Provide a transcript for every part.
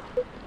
Thank you.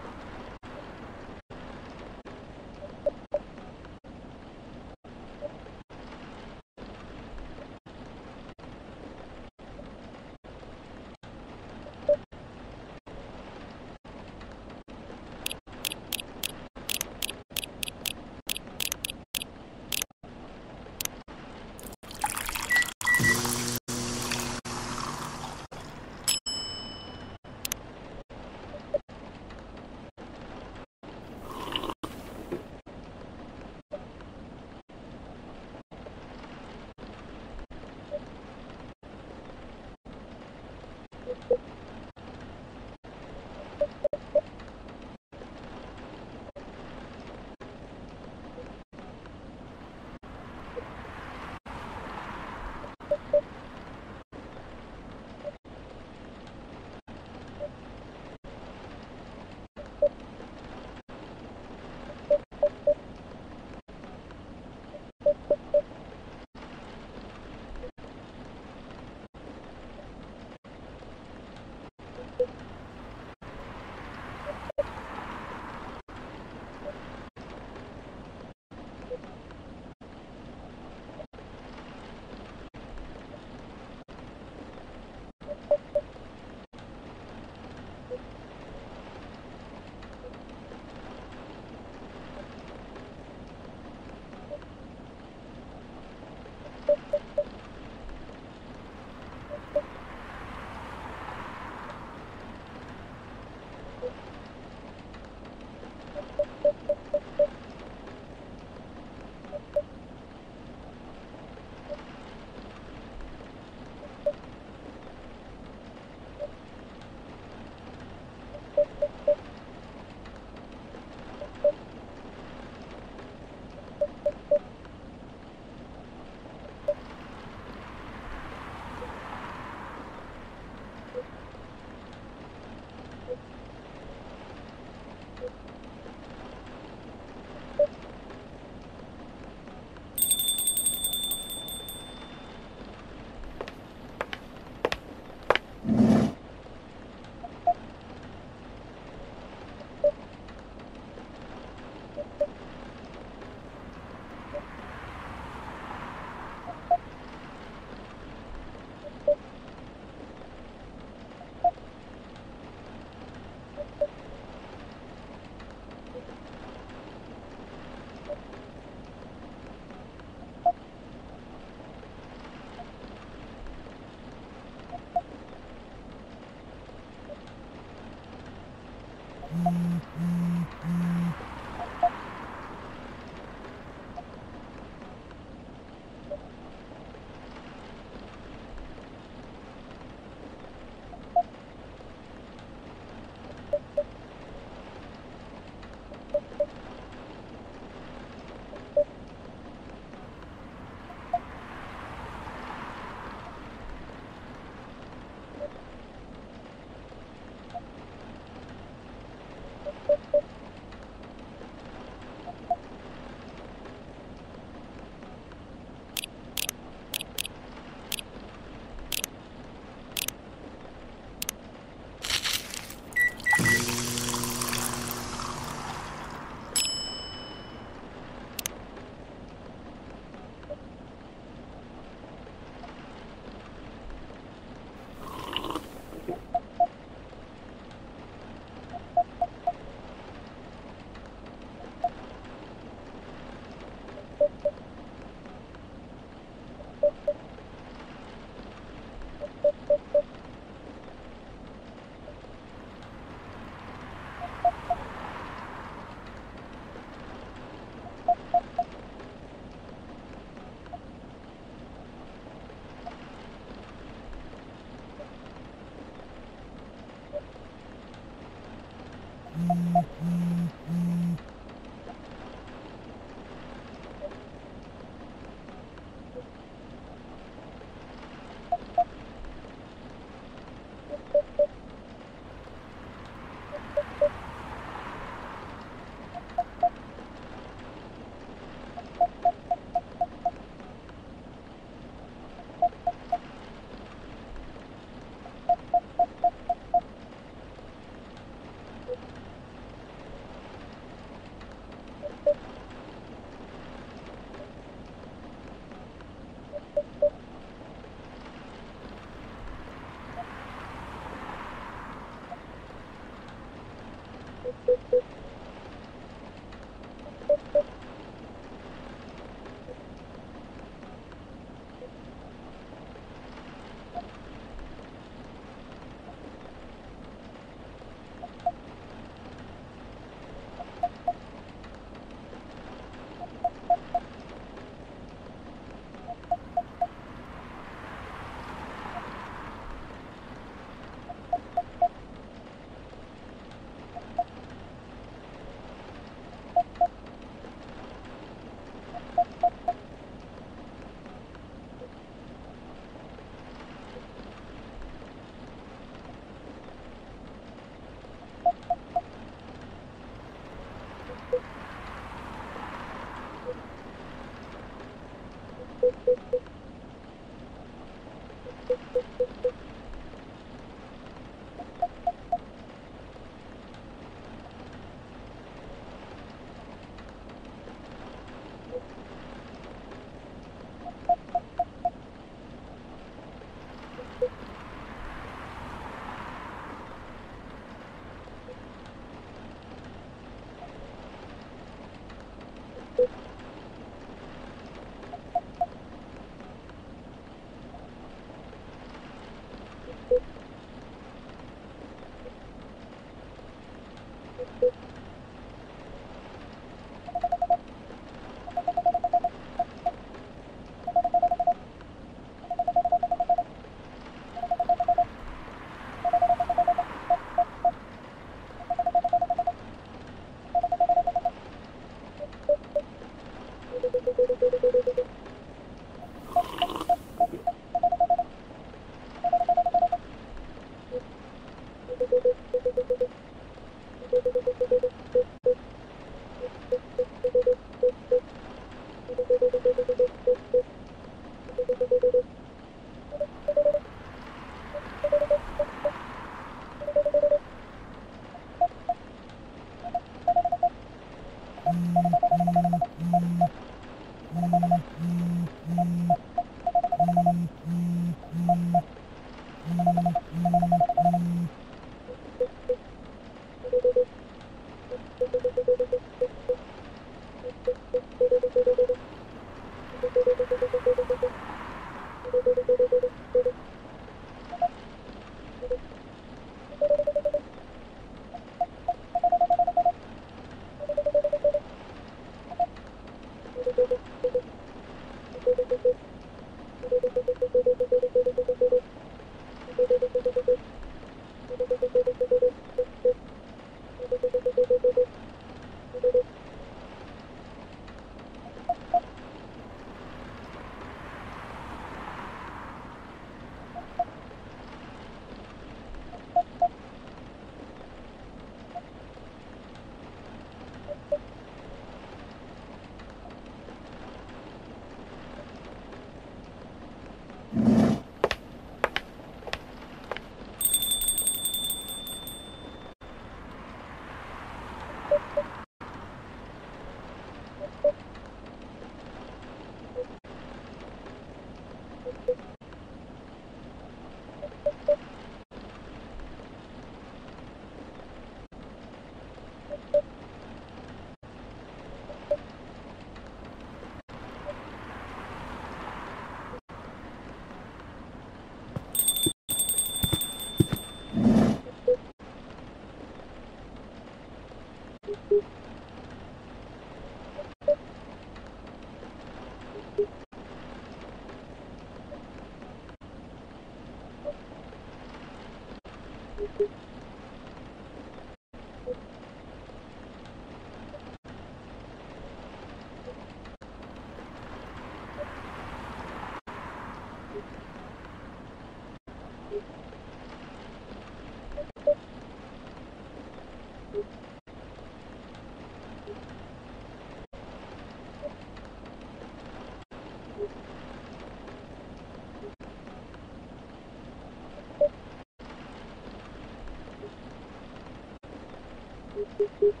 Thank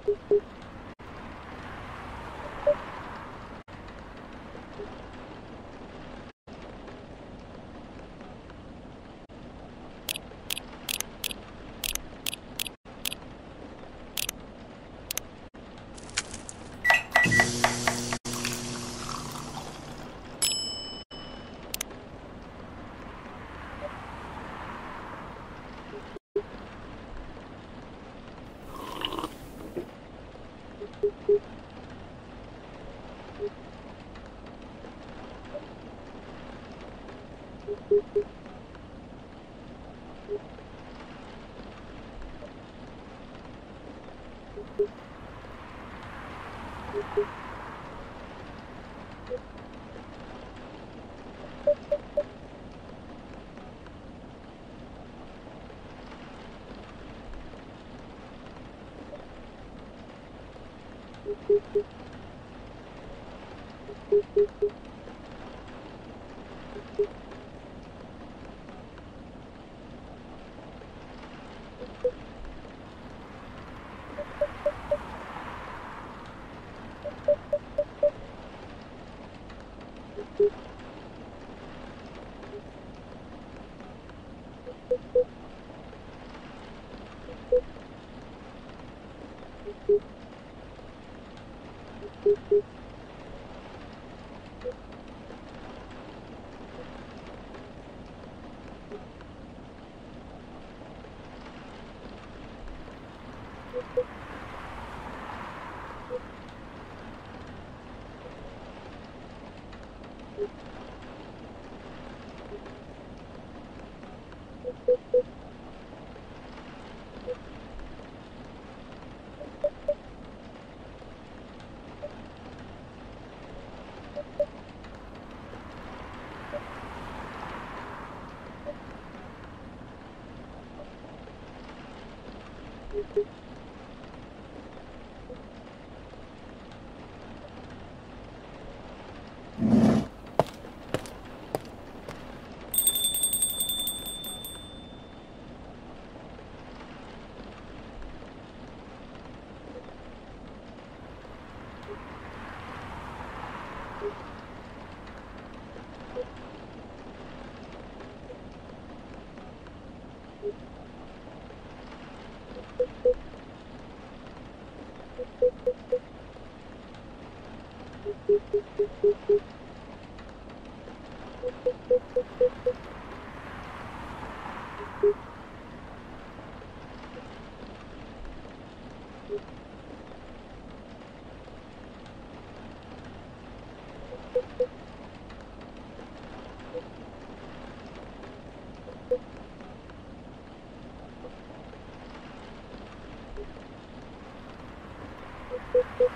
you. Beep, beep.